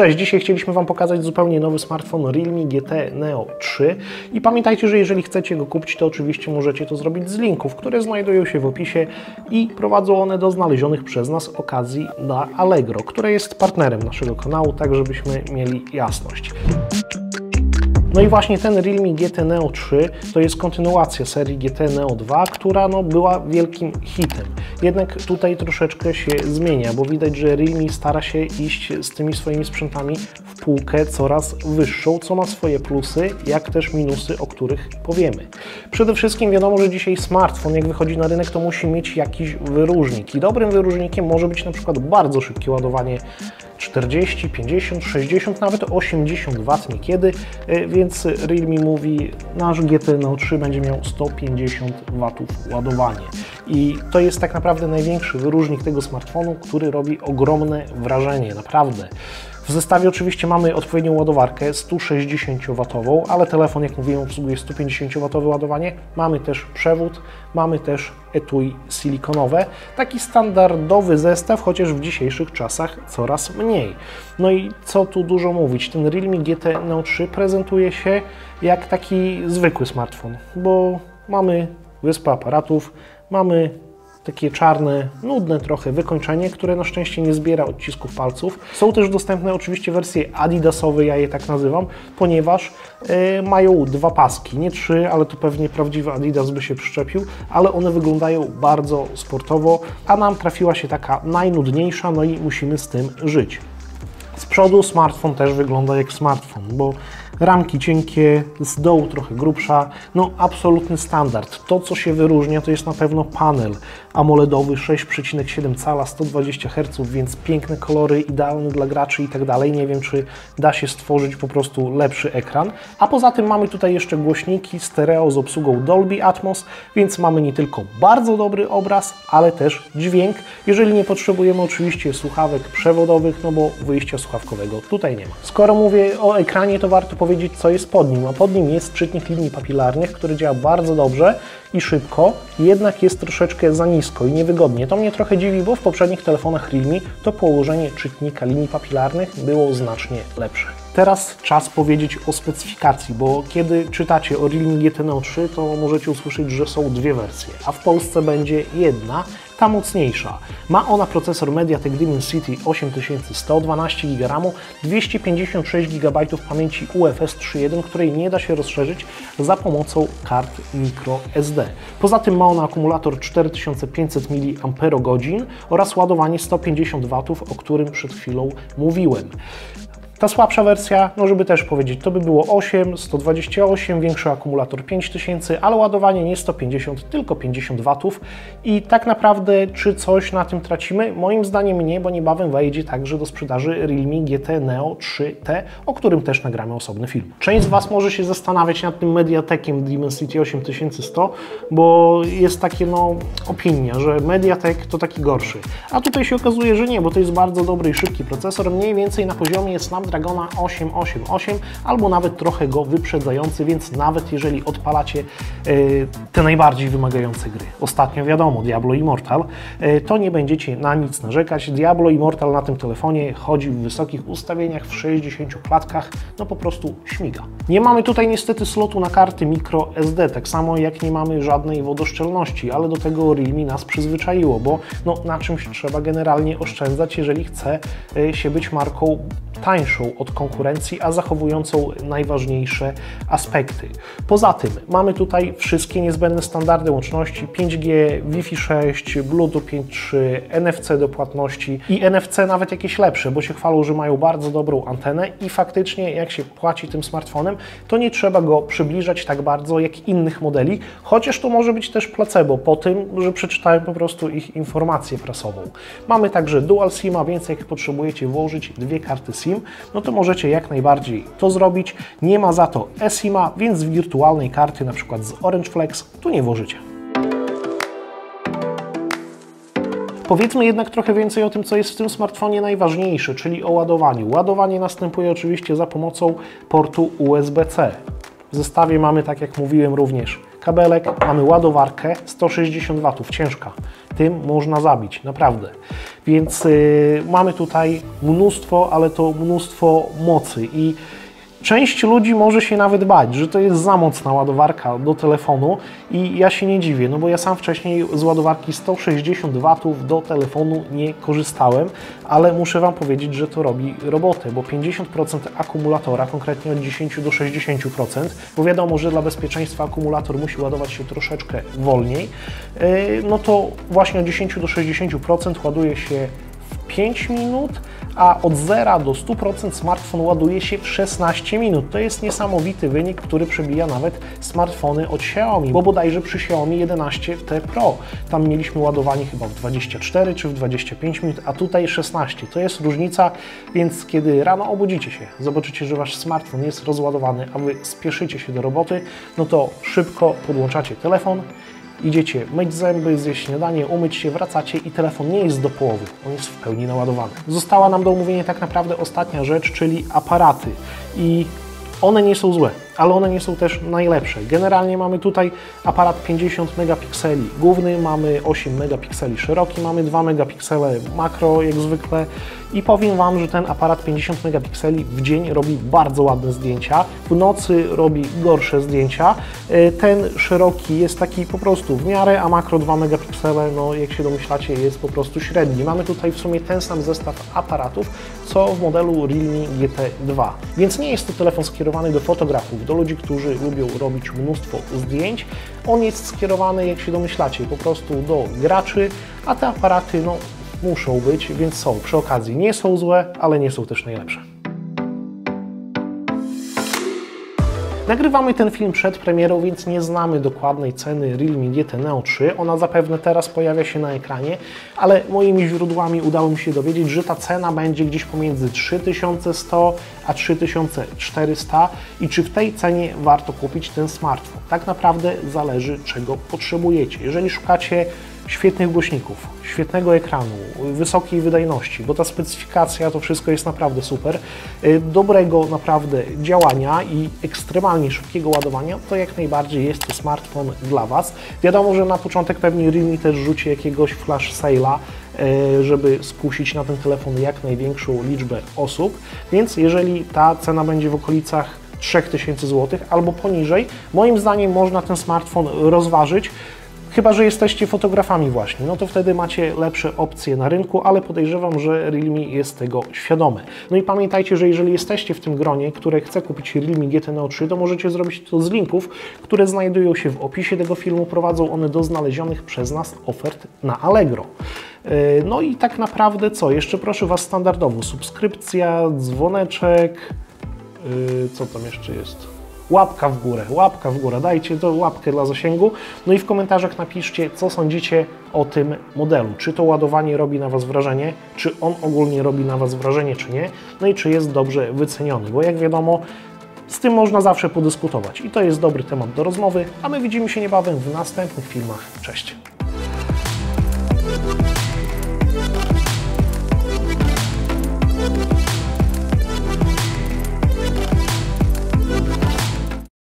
Cześć, dzisiaj chcieliśmy Wam pokazać zupełnie nowy smartfon Realme GT Neo 3 i pamiętajcie, że jeżeli chcecie go kupić, to oczywiście możecie to zrobić z linków, które znajdują się w opisie i prowadzą one do znalezionych przez nas okazji na Allegro, które jest partnerem naszego kanału, tak żebyśmy mieli jasność. No i właśnie ten Realme GT Neo 3 to jest kontynuacja serii GT Neo 2, która no, była wielkim hitem. Jednak tutaj troszeczkę się zmienia, bo widać, że Realme stara się iść z tymi swoimi sprzętami w półkę coraz wyższą, co ma swoje plusy, jak też minusy, o których powiemy. Przede wszystkim wiadomo, że dzisiaj smartfon, jak wychodzi na rynek, to musi mieć jakiś wyróżnik. I dobrym wyróżnikiem może być na przykład bardzo szybkie ładowanie 40, 50, 60, nawet 80 W niekiedy, więc Realme mówi, nasz GT Neo 3 będzie miał 150 W ładowanie. I to jest tak naprawdę największy wyróżnik tego smartfonu, który robi ogromne wrażenie, naprawdę. W zestawie oczywiście mamy odpowiednią ładowarkę 160W, ale telefon, jak mówiłem, obsługuje 150W ładowanie. Mamy też przewód, mamy też etui silikonowe. Taki standardowy zestaw, chociaż w dzisiejszych czasach coraz mniej. No i co tu dużo mówić, ten Realme GT Neo 3 prezentuje się jak taki zwykły smartfon, bo mamy wyspę aparatów, mamy takie czarne, nudne trochę wykończenie, które na szczęście nie zbiera odcisków palców. Są też dostępne oczywiście wersje adidasowe, ja je tak nazywam, ponieważ y, mają dwa paski, nie trzy, ale to pewnie prawdziwy adidas by się przyczepił, ale one wyglądają bardzo sportowo, a nam trafiła się taka najnudniejsza, no i musimy z tym żyć. Z przodu smartfon też wygląda jak smartfon, bo ramki cienkie, z dołu trochę grubsza, no absolutny standard. To, co się wyróżnia, to jest na pewno panel AMOLEDowy 6,7 cala, 120 Hz, więc piękne kolory, idealny dla graczy i tak dalej. Nie wiem, czy da się stworzyć po prostu lepszy ekran. A poza tym mamy tutaj jeszcze głośniki stereo z obsługą Dolby Atmos, więc mamy nie tylko bardzo dobry obraz, ale też dźwięk, jeżeli nie potrzebujemy oczywiście słuchawek przewodowych, no bo wyjścia słuchawkowego tutaj nie ma. Skoro mówię o ekranie, to warto powiedzieć, co jest pod nim. A pod nim jest czytnik linii papilarnych, który działa bardzo dobrze i szybko, jednak jest troszeczkę za nisko i niewygodnie. To mnie trochę dziwi, bo w poprzednich telefonach Realme to położenie czytnika linii papilarnych było znacznie lepsze. Teraz czas powiedzieć o specyfikacji, bo kiedy czytacie o Realme GT Neo 3, to możecie usłyszeć, że są dwie wersje, a w Polsce będzie jedna, ta mocniejsza. Ma ona procesor MediaTek Dimensity 8100, 12 GB RAM, 256 GB pamięci UFS 3.1, której nie da się rozszerzyć za pomocą kart microSD. Poza tym ma ona akumulator 4500 mAh oraz ładowanie 150 W, o którym przed chwilą mówiłem. Ta słabsza wersja, no żeby też powiedzieć, to by było 8, 128, większy akumulator 5000, ale ładowanie nie 150, tylko 50 W. I tak naprawdę, czy coś na tym tracimy? Moim zdaniem nie, bo niebawem wejdzie także do sprzedaży Realme GT Neo 3T, o którym też nagramy osobny film. Część z Was może się zastanawiać nad tym Mediatekiem Dimensity 8100, bo jest takie no opinia, że Mediatek to taki gorszy. A tutaj się okazuje, że nie, bo to jest bardzo dobry i szybki procesor, mniej więcej na poziomie Snapdragon Snapdragona 888 albo nawet trochę go wyprzedzający, więc nawet jeżeli odpalacie y, te najbardziej wymagające gry, ostatnio wiadomo, Diablo Immortal, y, to nie będziecie na nic narzekać. Diablo Immortal na tym telefonie chodzi w wysokich ustawieniach, w 60 klatkach, no po prostu śmiga. Nie mamy tutaj niestety slotu na karty microSD, tak samo jak nie mamy żadnej wodoszczelności, ale do tego Realme nas przyzwyczaiło, bo no, na czymś trzeba generalnie oszczędzać, jeżeli chce y, się być marką tańszą od konkurencji, a zachowującą najważniejsze aspekty. Poza tym mamy tutaj wszystkie niezbędne standardy łączności 5G, Wi-Fi 6, Bluetooth 5.3, NFC do płatności i NFC nawet jakieś lepsze, bo się chwalą, że mają bardzo dobrą antenę i faktycznie jak się płaci tym smartfonem, to nie trzeba go przybliżać tak bardzo jak innych modeli, chociaż to może być też placebo po tym, że przeczytałem po prostu ich informację prasową. Mamy także Dual SIM, a więc jak potrzebujecie włożyć dwie karty SIM, no to możecie jak najbardziej to zrobić. Nie ma za to eSIM-a, więc wirtualnej karty na przykład z Orange Flex tu nie włożycie. Powiedzmy jednak trochę więcej o tym, co jest w tym smartfonie najważniejsze, czyli o ładowaniu. Ładowanie następuje oczywiście za pomocą portu USB-C. W zestawie mamy, tak jak mówiłem, również kabelek, mamy ładowarkę 160 W, ciężka. Tym można zabić, naprawdę. Więc yy, mamy tutaj mnóstwo, ale to mnóstwo mocy i Część ludzi może się nawet bać, że to jest za mocna ładowarka do telefonu i ja się nie dziwię, no bo ja sam wcześniej z ładowarki 160 W do telefonu nie korzystałem, ale muszę Wam powiedzieć, że to robi robotę, bo 50% akumulatora, konkretnie od 10 do 60%, bo wiadomo, że dla bezpieczeństwa akumulator musi ładować się troszeczkę wolniej, yy, no to właśnie od 10 do 60% ładuje się 5 minut, a od 0 do 100% smartfon ładuje się w 16 minut. To jest niesamowity wynik, który przebija nawet smartfony od Xiaomi, bo bodajże przy Xiaomi 11T Pro tam mieliśmy ładowanie chyba w 24 czy w 25 minut, a tutaj 16. To jest różnica, więc kiedy rano obudzicie się, zobaczycie, że Wasz smartfon jest rozładowany, a Wy spieszycie się do roboty, no to szybko podłączacie telefon, Idziecie myć zęby, zjeść śniadanie, umyć się, wracacie i telefon nie jest do połowy, on jest w pełni naładowany. Została nam do omówienia tak naprawdę ostatnia rzecz, czyli aparaty. I one nie są złe, ale one nie są też najlepsze. Generalnie mamy tutaj aparat 50 megapikseli główny, mamy 8 megapikseli szeroki, mamy 2 megapiksele makro jak zwykle i powiem Wam, że ten aparat 50 megapikseli w dzień robi bardzo ładne zdjęcia, w nocy robi gorsze zdjęcia. E, ten szeroki jest taki po prostu w miarę, a makro 2 megapiksele, no jak się domyślacie, jest po prostu średni. Mamy tutaj w sumie ten sam zestaw aparatów, co w modelu Realme GT2. Więc nie jest to telefon skierowany do fotografów, do ludzi, którzy lubią robić mnóstwo zdjęć. On jest skierowany, jak się domyślacie, po prostu do graczy, a te aparaty, no muszą być, więc są. Przy okazji nie są złe, ale nie są też najlepsze. Nagrywamy ten film przed premierą, więc nie znamy dokładnej ceny Realme GT Neo 3. Ona zapewne teraz pojawia się na ekranie, ale moimi źródłami udało mi się dowiedzieć, że ta cena będzie gdzieś pomiędzy 3100 a 3400 i czy w tej cenie warto kupić ten smartfon. Tak naprawdę zależy czego potrzebujecie. Jeżeli szukacie świetnych głośników, świetnego ekranu, wysokiej wydajności, bo ta specyfikacja to wszystko jest naprawdę super, y, dobrego naprawdę działania i ekstremalnie szybkiego ładowania, to jak najbardziej jest to smartfon dla Was. Wiadomo, że na początek pewnie Realme też rzuci jakiegoś flash sale'a, y, żeby skusić na ten telefon jak największą liczbę osób, więc jeżeli ta cena będzie w okolicach 3000 zł albo poniżej, moim zdaniem można ten smartfon rozważyć, Chyba, że jesteście fotografami właśnie, no to wtedy macie lepsze opcje na rynku, ale podejrzewam, że Realme jest tego świadome. No i pamiętajcie, że jeżeli jesteście w tym gronie, które chce kupić Realme GT Neo 3, to możecie zrobić to z linków, które znajdują się w opisie tego filmu. Prowadzą one do znalezionych przez nas ofert na Allegro. E, no i tak naprawdę co? Jeszcze proszę Was standardowo. Subskrypcja, dzwoneczek, yy, co tam jeszcze jest? Łapka w górę, łapka w górę, dajcie to łapkę dla zasięgu, no i w komentarzach napiszcie, co sądzicie o tym modelu, czy to ładowanie robi na Was wrażenie, czy on ogólnie robi na Was wrażenie, czy nie, no i czy jest dobrze wyceniony, bo jak wiadomo, z tym można zawsze podyskutować. I to jest dobry temat do rozmowy, a my widzimy się niebawem w następnych filmach. Cześć!